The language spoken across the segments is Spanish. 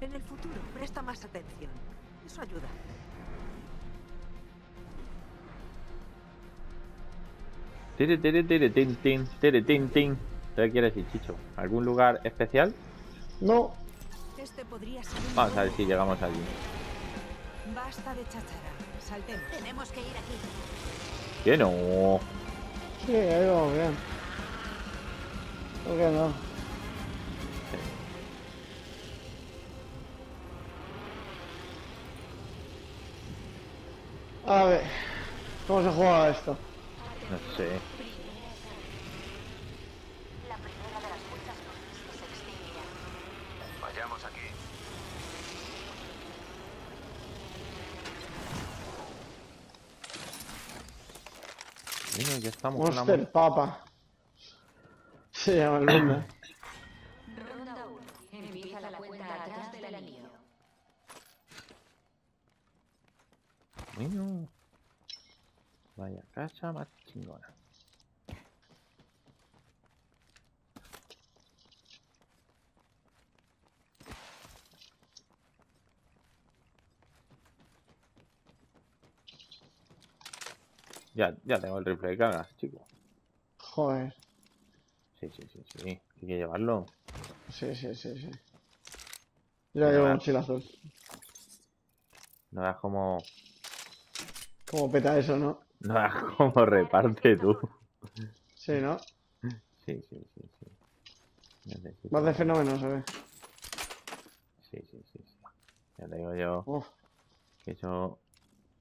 En el futuro, presta más atención. Eso ayuda. Tiri, tiri, tiri, tin, tin, tiri, tin, tin. ¿Qué quieres decir, Chicho? ¿Algún lugar especial? No. Este podría ser un Vamos a ver si llegamos allí. Basta de chachara. Saltemos. Tenemos que ir aquí. Que no. Sí, ahí vamos bien. ¿Por qué no? A ver, ¿cómo se juega esto? No sé. La primera de las que se. Vayamos aquí. Bueno, ya estamos la Papa. Se llama el mundo. Más chingona. Ya, ya tengo el rifle de cagas, chico. Joder. Sí, sí, sí, sí. Hay que llevarlo. Sí, sí, sí, sí. Yo la llevo Venga. mochila azul. No veas cómo. Como peta eso, ¿no? No veas cómo reparte tú. Sí, ¿no? Sí, sí, sí, sí. Necesito- Vas de fenómeno, se ve. Sí, sí, sí, sí. Ya te digo yo Uf, que eso.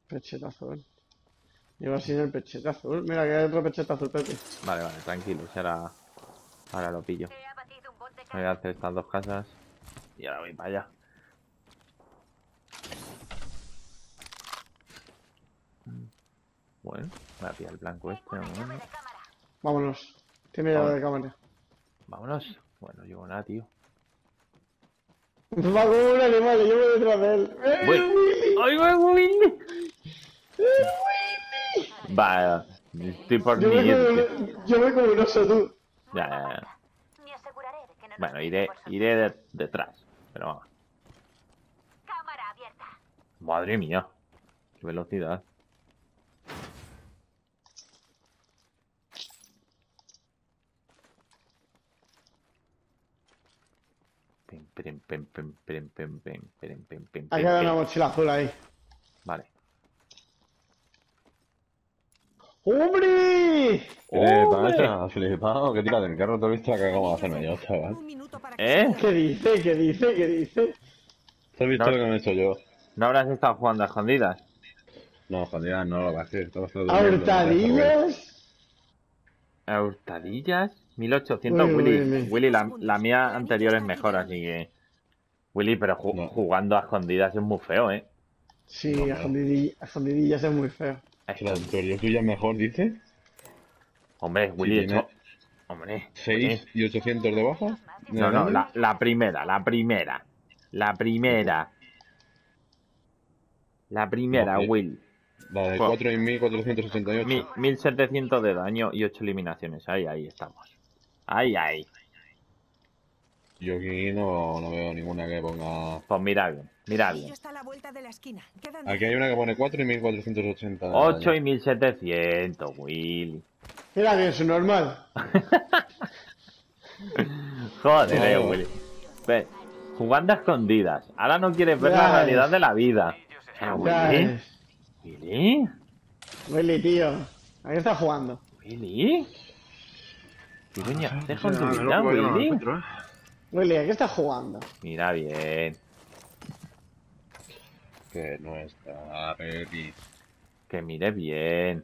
pecheta azul. Llevo así en el pecheta azul. Mira que hay otro pecheta azul, Pepe. Vale, vale, tranquilo. si Ahora, ahora lo pillo. Voy a hacer estas dos casas y ahora voy para allá. Bueno, voy a pillar el blanco este. cámara. Vámonos. Tiene llave de cámara. Vámonos. Bueno, llevo nada, tío. Va como un animal, yo voy detrás de él. ¡Eh! ¡Ay, voy, Willy! Vaya, estoy por Yo mi yo voy como un oso, tú. Ya, ya, ya. Bueno, iré, iré de- detrás. Pero vamos. Cámara abierta. Madre mía. Qué velocidad. Pim, quedado pim. una mochila azul ahí. Vale. ¡Hombre! ¿Qué te ¡Hombre! pasa? Flipado, que tira del carro, te he visto acá cómo hacerme yo, chaval. Que ¿Eh? ¿Qué dice? ¿Qué dice? ¿Qué dice? ¿Te has visto No. lo que me he hecho yo? ¿No habrás estado jugando a escondidas? No, jodida, no lo va a hacer. Estaba todo ¿A durmiendo, hurtadillas? ¿A hurtadillas? 1800, Uy, Willy. Willy. Willy, la, la mía anterior es mejor, así que... Willy, pero ju- No. jugando a escondidas es muy feo, ¿eh? Sí, No, a escondidillas, a escondidillas es muy feo. Es Que la teoría tuya es mejor, dice. Hombre, Willy, eso- Hombre, 6 y 800 de baja. No, no, la, la primera, la primera. La primera. La primera, No, eh. Will. La de Bueno. 4 y 1488. Mi- 1700 de daño y 8 eliminaciones. Ahí, ahí estamos. Ahí, ahí. Yo aquí no, no veo ninguna que ponga. Pues mira bien, mira Ya bien. está a la vuelta de la esquina. Quedan Aquí hay una que pone 4 y 1480. de 8 y daño. 1700, Will. Mira bien, su normal. Joder, eh. Willy. Ve, jugando a escondidas. Ahora no quieres ver Ya la es. realidad de la vida. Ah, Willy. Willy. Willy, tío. ¿A qué estás jugando? Willy. ¿Qué coño haces con tu Ah, vida, no, yo no lo Willy? ¿eh? Willy, ¿a qué estás jugando? Mira bien. Que no está, Pepi. Que mire bien.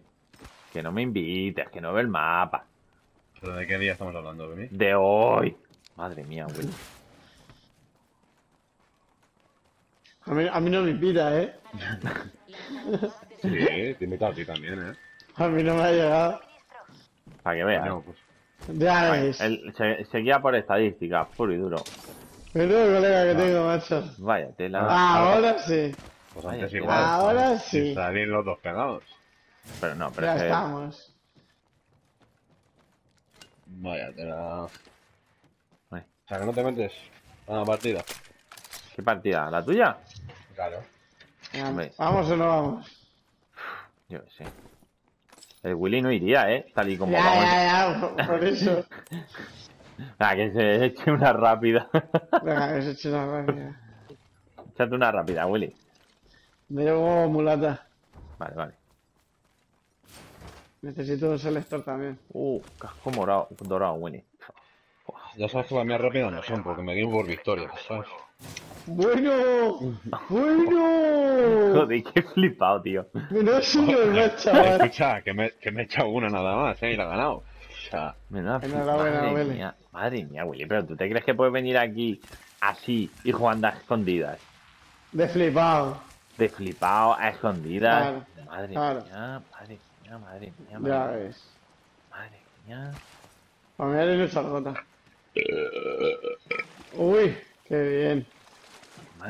Que no me invites, que no ve el mapa. ¿Pero de qué día estamos hablando, Pepi? De hoy. Madre mía, Willy. A mí, a mí no me invita, ¿eh? Sí, te invito a ti también, ¿eh? A mí no me ha llegado. Para que veas. Bueno, pues. Ya Vale, es. él se, se guía por estadísticas, puro y duro. Menudo colega que tengo, macho. Vaya tela. Ahora sí. Pues antes igual. Ahora Sin sí. salir los dos pegados. Pero no, pero Ya es que- estamos. Vaya, te la. O sea, que no te metes a la partida. ¿Qué partida? ¿La tuya? Claro. ¿Vamos o no vamos? Yo sé. El Willy no iría, ¿eh? Tal y como Ya, vamos. ya, ya, por, por eso. Ah, que se eche una rápida. Venga, que se eche una rápida. Échate una rápida, Willy. Me llevo mulata. Vale, vale. Necesito un selector también. Uh, casco morado, dorado, Willy. Ya sabes que las mías rápidas no son, porque me guío por victoria, ¿sabes? ¡Bueno! ¡Bueno! Joder, qué flipado, tío. Menos señor más, chaval. Escucha, que me, que me he echado una nada más, ¿eh? Y la he ganado. O sea, Menuda Enhorabuena, madre Willy. mía, madre mía, Willy, pero ¿tú te crees que puedes venir aquí así y jugando a escondidas? De flipado. De flipado a escondidas. Claro, madre claro. mía, madre mía, madre mía, Ya madre, ves. madre mía. A mí rota. Uy, qué bien.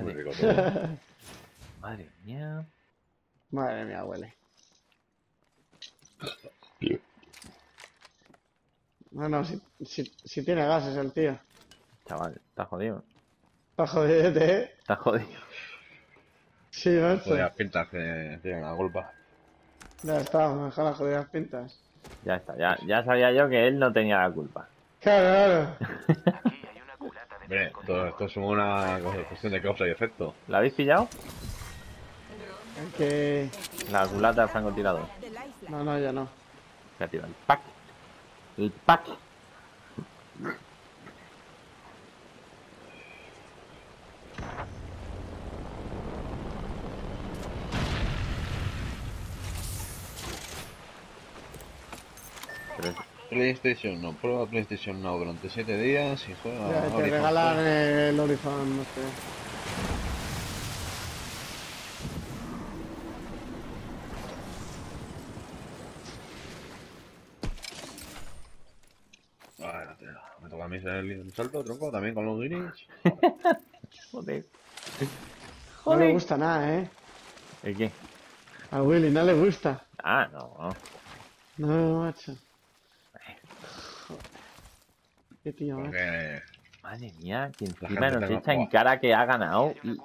Muy Madre, rico todo. madre mía. Madre mía, huele. No, no, si, si, si tiene gases el tío. Chaval, estás jodido. Está jodidete, ¿eh? Estás jodido. Sí, macho. Joder, las pintas que tienen la culpa. Ya está, me dejan las jodidas pintas. Ya está, ya, ya sabía yo que él no tenía la culpa. Claro, claro. Aquí hay una culata de Hombre, todo esto es una cuestión de causa y efecto. ¿La habéis pillado? El que... La culata del francotirador. No, no, ya no. Que ha tirado el pack. El pack. PlayStation no, prueba PlayStation Now durante 7 días y juega Ya, te Horizon regalan el Horizon, no sé. Bueno, tío, me toca a mí ser el, salto, tronco, también con los Guinness. Joder. No le gusta nada, ¿eh? ¿El qué? A Willy no le gusta. Ah, no. No, macho. Qué tío, macho. Porque, Madre mía, que encima nos echa en cara que ha ganado. Y...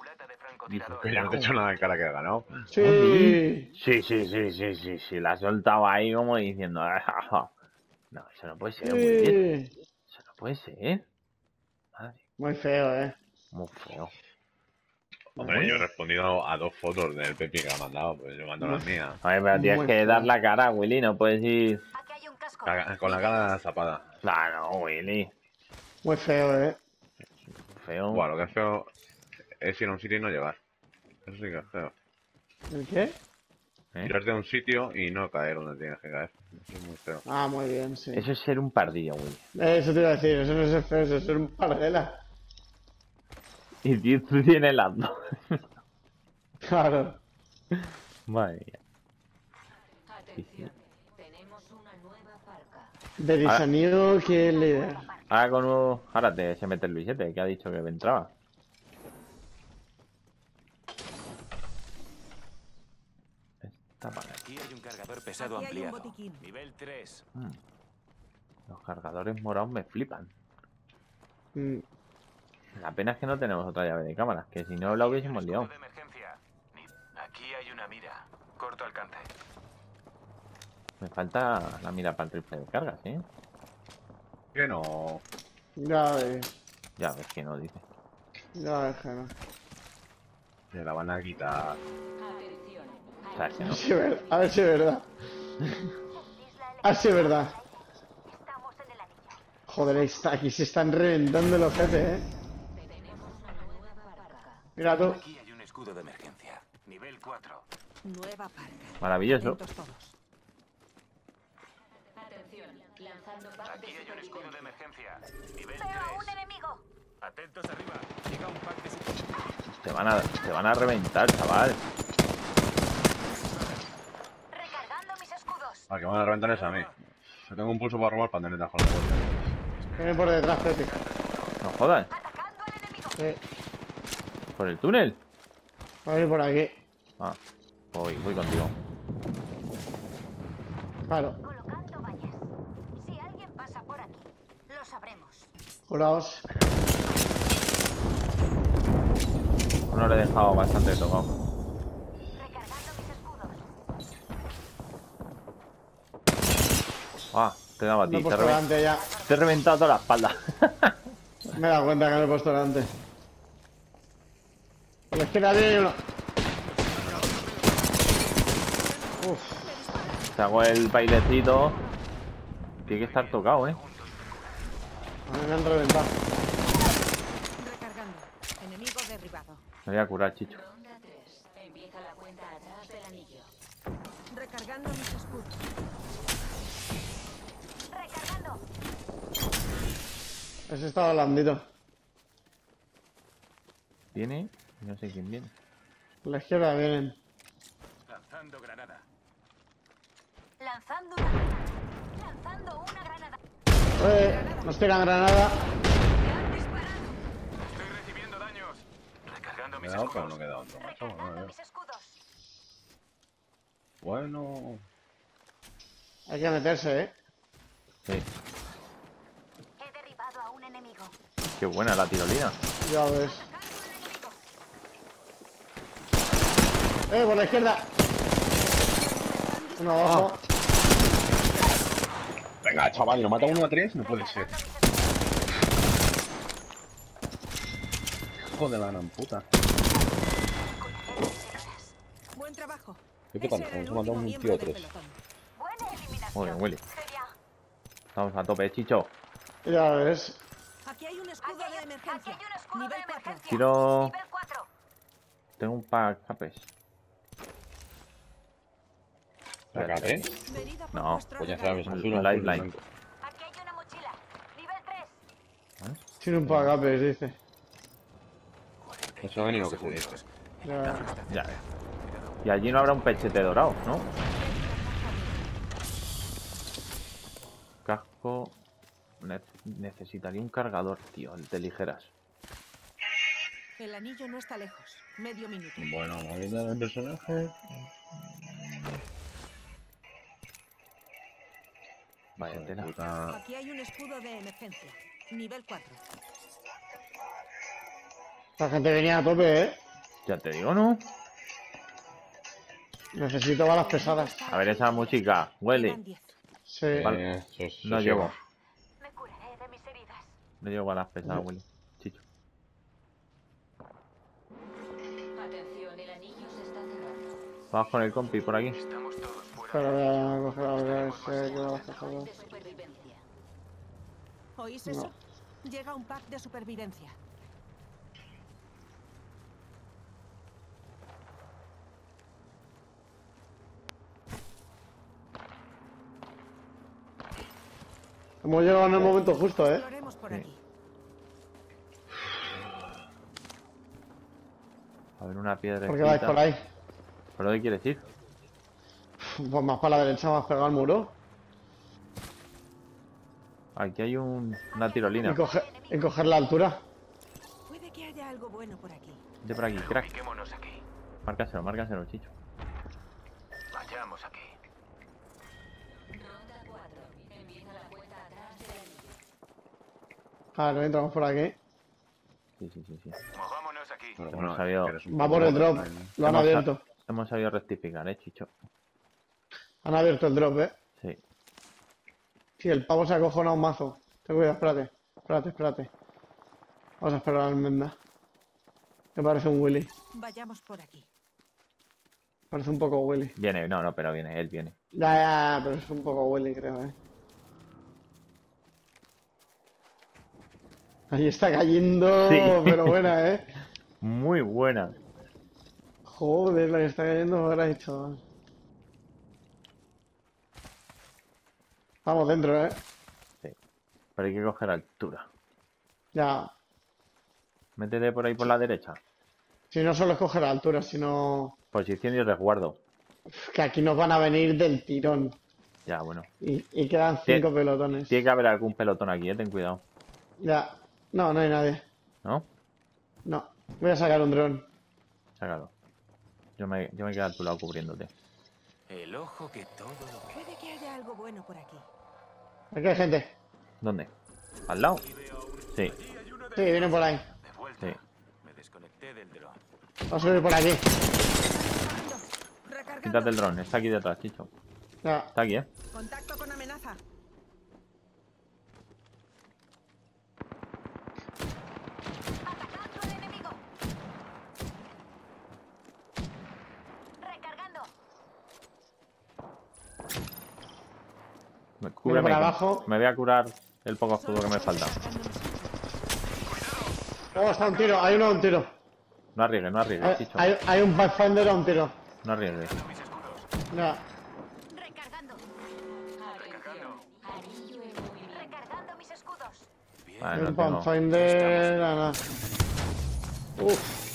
que no te he hecho nada de cara que he ganado. Sí. Sí, sí, sí, sí, sí, sí. La ha soltado ahí como diciendo. "Ah, No, eso no puede ser. Sí. Eso no puede ser. Madre, Muy feo, ¿eh? muy feo. Hombre, yo he respondido a dos fotos del Pepi que ha mandado, pues yo mando las mías. A ver, pero tienes que dar la cara, Willy. No puedes ir. Con la cara zapada. Claro, Willy. Muy feo, ¿eh? Feo. Bueno, lo que es feo es ir a un sitio y no llegar. Eso sí que es feo. ¿El qué? ¿eh? Tirarte a un sitio y no caer donde tienes que caer. Eso es muy feo. Ah, muy bien, sí. Eso es ser un pardillo, Willy. Eso te iba a decir, eso no es ser feo, eso es ser un parguela. Y tú- tú tienes las dos. Claro. Madre mía. Atención. Tenemos una nueva parca. De disanido que es líder. Ahora con un... Ahora te se mete el billete, que ha dicho que entraba. Esta para Aquí hay un cargador pesado Aquí hay un ampliado. Nivel 3. Mm. Los cargadores morados me flipan. Mm, La pena es que no tenemos otra llave de cámaras, que si no la hubiésemos liado. Aquí hay una mira. Corto alcance. Me falta la mira para el triple de cargas, ¿eh? Que no. Ya ves, Ya ves que no dice. ya ves que no. Se la van a quitar. A ver si es ver- a ver si es verdad. A ver si es verdad. Estamos en el anillo. Joder, ahí está, aquí se están reventando los jefes, eh. Tenemos una nueva parca. Mira tú. Aquí hay un escudo de emergencia. Nivel 4. Nueva parca. Maravilloso. Atentos todos. Atención. Lanzando pack Aquí hay un escudo de emergencia. Nivel Veo a un 3. enemigo. Atentos arriba. Llega un pack de. Te van a, te van a reventar, chaval. Recargando mis escudos. A que van a reventar es a mí. Yo tengo un pulso para robar panderetas con la puerta. Viene por detrás, Pepe. No jodas. Atacando al enemigo. Sí, ¿Por el túnel? a venir por aquí. Ah, voy, voy contigo. Claro, Colocando vallas. Si alguien pasa por aquí, lo sabremos. juraos. no le he dejado bastante tocado. Ah, te daba a ti. he Te, ya. te he reventado toda la espalda. Me he dado cuenta que me he puesto delante. Por la izquierda uno. Uf, Te hago el bailecito. Tiene que estar tocado, eh. Me han reventado. Recargando. Enemigo derribado. Me voy a curar, chicho. Ronda 3. Empieza la cuenta atrás del anillo. Recargando mis escudos. Recargando. Ese estaba blandito. Viene. No sé quién viene. La izquierda vienen. Lanzando granada. Lanzando una granada. Lanzando una granada. Eh, nos tiran granada. Estoy recibiendo daños. Recargando Me mis escudos. no queda otro, macho. Bueno, mis escudos. Bueno. Hay que meterse, eh. Sí. He derribado a un enemigo. Qué buena la tirolina. Ya ves. Eh, por la izquierda. Uno abajo. Venga, chaval, ¿lo mata uno a tres? No puede ser. Hijo de la gran puta. Buen trabajo. ¿Qué te pasa? a último un tío del tres. Muy bien, Willy. Estamos a tope, chicho. Ya ves. Aquí hay un escudo Aquí hay, de emergencia. hay un escudo Nivel de 4. emergencia. Tiro- Nivel 4. Tengo un pack capes. Sácate. A por No, Pues ya sabes, Un azul, azul, lifeline. Aquí hay una mochila. Nivel 3. Tiene un pagapes, dice. Eso ha venido que se dice. Ya. Ya. Y allí no habrá un pechete dorado, ¿no? Casco. Ne- necesitaría un cargador, tío, el de ligeras. El anillo no está lejos. Medio minuto. Bueno, movida del personaje. Vaya Joder, tela. puta. Aquí hay un escudo de emergencia. Nivel 4. La gente venía a tope, eh. Ya te digo, ¿no? Necesito balas pesadas. A ver esa música. Huele. Quedan 10. Sí. Vale. Eh, eso es- No eso llevo. Me curaré de mis heridas. No llevo a las pesadas, Willy. Chicho. Atención, el anillo se está cerrando. Vamos con el compi por aquí. Estamos ¿Oís No. eso? Llega un pack de supervivencia. Hemos llegado en el momento justo, eh. Exploremos por aquí. A ver una piedra. ¿Por qué vais por ahí? ¿Por dónde quieres ir? Pues más para la derecha, más pegado al muro. Aquí hay un, una tirolina. Y coger, y coger la altura. Puede que haya algo bueno por aquí. De por aquí, crack. Aquí. Márcaselo, márcaselo, chicho. Vayamos aquí. Ronda 4. Empieza la cuenta atrás del anillo. Claro, entramos por aquí. Sí, sí, sí, sí. Movámonos aquí. Pero Hemos sabido- Va por el drop. Lo han Hemos abierto. Hemos sabido rectificar, eh, chicho. Han abierto el drop, eh. Sí. Sí, el pavo se ha cojonado un mazo. Ten cuidado, espérate. Espérate, espérate. Vamos a esperar a la almendra. Me parece un Willy. Vayamos por aquí. Parece un poco Willy. Viene, no, no, pero viene, él viene. Ya, ya, ya, pero es un poco Willy, creo, eh. Ahí está cayendo, Sí. pero buena, eh. Muy buena. Joder, la que está cayendo ahora hecho. Vamos dentro, eh. Sí. Pero hay que coger altura. Ya. Métete por ahí por la derecha. Si no solo es coger altura, sino Posición y resguardo. que aquí nos van a venir del tirón. Ya, bueno. Y, y quedan cinco pelotones. Tiene que haber algún pelotón aquí, eh, ten cuidado. Ya. No, no hay nadie. ¿No? No. Voy a sacar un dron. Sácalo. Yo me, yo me quedo a tu lado cubriéndote. El ojo que todo lo ve. Puede que haya algo bueno por aquí. Aquí hay gente. ¿Dónde? ¿Al lado? Sí, Sí, vienen por ahí. Sí. Me desconecté del dron. Va a subir por aquí. Quítate el dron, está aquí detrás, Chicho. Está aquí, ¿eh? Contacto con amenaza. Atacando al enemigo. Recargando. Me, cúbreme, abajo. Me voy a curar el poco escudo que me falta. Oh, está un tiro. Hay uno a un tiro. No arriesgues, no arriesgues, Hay, Chicho. hay, hay un Pathfinder a un tiro. No. Recargando. Recargando mis escudos. Vale, Hay no un tengo. Pathfinder. Nada. Uf.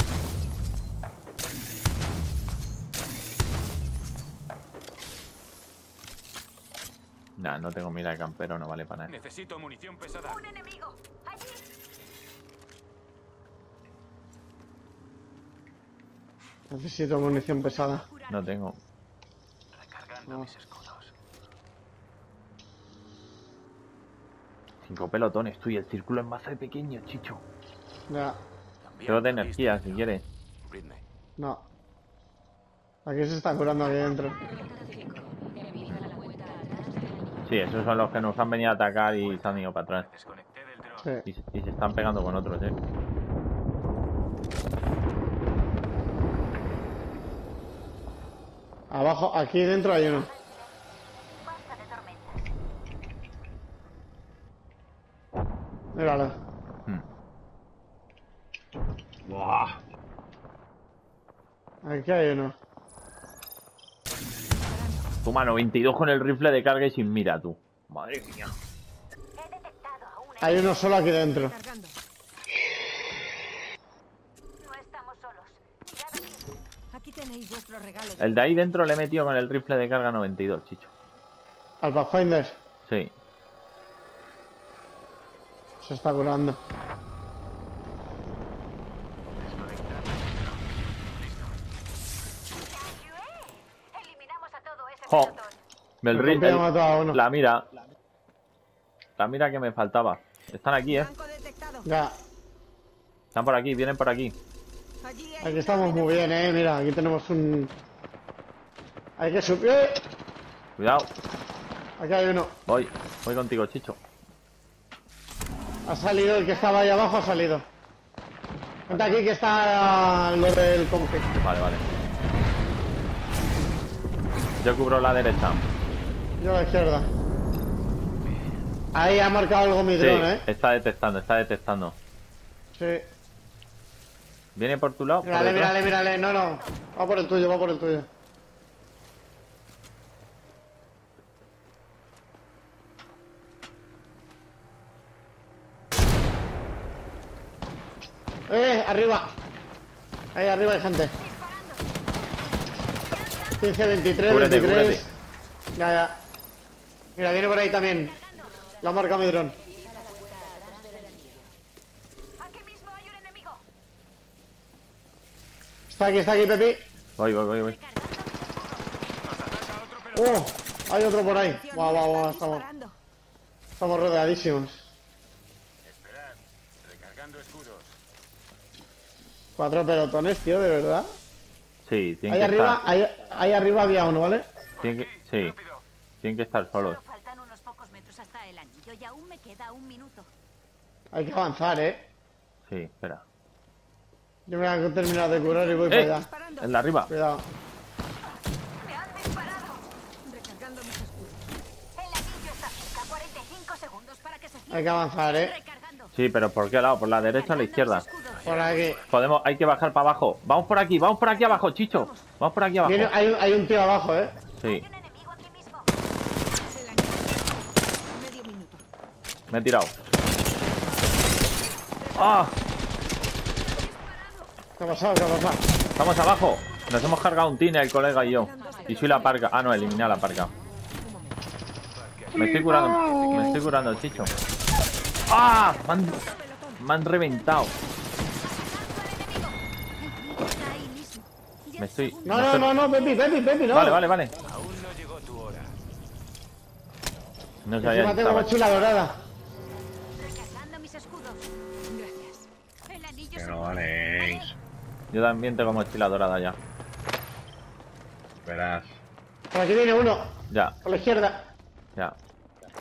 Nah, no tengo mira de campero, no vale para nada. Necesito munición pesada. Un enemigo. Allí. Necesito munición pesada. No tengo. Recargando mis escudos. Cinco pelotones, tú y el círculo es más pequeño, Chicho. Ya. Tengo de energía, si quieres. No. Aquí se está curando aquí dentro. Empieza la cuenta atrás del enemigo. Sí, esos son los que nos han venido a atacar y se han ido para atrás. Sí. Y, se- y se están pegando con otros, eh. Abajo, aquí dentro hay uno. Míralo. Hmm. Buah. Aquí hay uno. Tu mano, 22 con el rifle de carga y sin mira, tú. Madre mía. Hay uno solo aquí dentro. El de ahí dentro le he metido con el rifle de carga 92, Chicho. Al Pathfinder. Sí. Se está curando. ¡Ayué! Eliminamos a todo ese Jo. pelotón. El el- matado a uno. la mira. La mira que me faltaba. Están aquí, eh. Ya. Están por aquí, vienen por aquí. Aquí estamos muy bien, eh. Mira, aquí tenemos un. Hay que subir. Cuidado. Aquí hay uno. Voy. Voy contigo, Chicho. Ha salido, el que estaba ahí abajo ha salido. Vente aquí que está lo del conge. Vale, vale. Yo cubro la derecha. Yo a la izquierda. Ahí ha marcado algo mi Sí, dron, eh. está detectando, está detectando. Sí. ¿Viene por tu lado? ¿Por Mírale, mírale, mírale. No, no. Va por el tuyo, va por el tuyo. ¡Eh! ¡Arriba! Ahí arriba hay gente. 15, 23, Cúbrete, 23. cúbrete. Ya, ya. Mira, viene por ahí también. Lo ha marcado mi dron. Está aquí, está aquí, Pepi. Voy, voy, voy, voy. ¡Oh! Hay otro por ahí. Guau, guau, guau. Estamos, estamos rodeadísimos. Esperad. Recargando escudos. Cuatro pelotones, tío, de verdad. Sí, tienen Ahí que arriba, estar. ahí, ahí arriba había uno, ¿vale? Tienen que, sí, tienen que estar solos. Solo faltan unos pocos metros hasta el anillo y aún me queda un minuto. Hay que avanzar, ¿eh? Sí, espera. Yo me voy a terminar de curar y voy ¡Eh! para allá. El de arriba. Cuidado. ¡Me han disparado! Recargando mis escudos. El anillo está cerca. 45 segundos para que se cierre. Hay que avanzar, ¿eh? Sí, pero ¿por qué lado? ¿Por la derecha o la izquierda? Por aquí. Podemos, hay que bajar para abajo. Vamos por aquí, vamos por aquí abajo, Chicho. Vamos por aquí abajo. Viene- hay, un- hay un tío abajo, ¿eh? Sí, me he tirado. ¡Ah! ¿Qué ha pasado? ¿Qué ha pasado? Estamos abajo. Nos hemos cargado un tine, el colega y yo. Y soy la parca. Ah, no, eliminé a la parca. Me estoy curando. Me estoy curando, Chicho. ¡Ah! Me han, me han reventado. Está ahí mismo. Y Me estoy. No, me no, estoy- no, no, Pepi, Pepi, Pepi, no. Vale, vale, vale. Aún no llegó tu hora. No sabía Encima tengo mochila dorada. Que se no valéis. Yo también tengo mochila dorada ya. Verás. Por aquí viene uno. Ya, Por la izquierda. ya.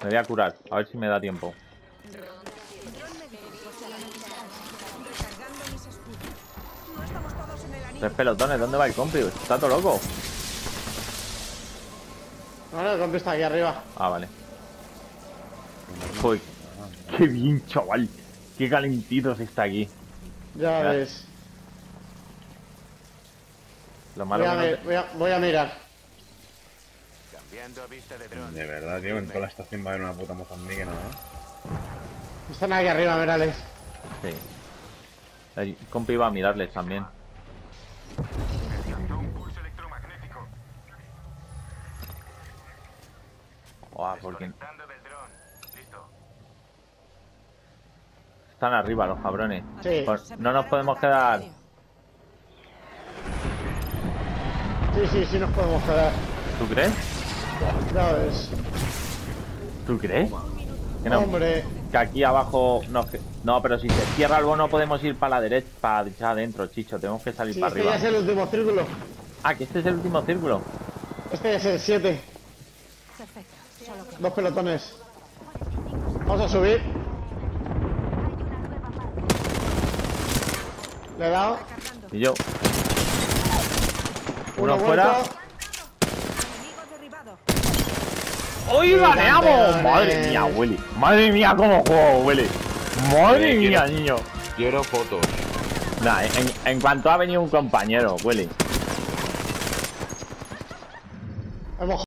Me voy a curar, a ver si me da tiempo. Tres pelotones, ¿dónde va el compi? Está todo loco. No, no, el compi está aquí arriba. Ah, vale. Uy, qué bien, chaval. Qué calentito se está aquí. Ya ves. Lo Voy malo a, que no mi- te- voy a- voy a mirar. Cambiando a vista de dron. De verdad, tío, en toda la estación va a haber una puta Mozambique, ¿no? ¿eh? Están aquí arriba, mirales. Sí. El compi iba a mirarles también. Detectó un pulso electromagnético. Buah, porque están arriba los cabrones. Sí. Pues no nos podemos quedar. Sí, sí, sí nos podemos quedar. ¿Tú crees? Ya ves. ¿Tú crees? Que no, Hombre. que aquí abajo no, que- no, pero si se cierra el bono podemos ir para la derecha, para adentro, chicho. Tenemos que salir Sí, para este ya arriba. es el último círculo. Ah, que este es el último círculo. Este es el 7. Perfecto. Solo que Dos pelotones. Vamos a subir. Le he dado. Y yo. Uno Uno fuera. enemigo derribado. ¡Hoy ganeamos! Madre mía, Willy. Madre mía, cómo juego, Willy. Madre Eh, mía, quiero- niño. Quiero fotos. Nah, en, en cuanto ha venido un compañero, Willy. Hemos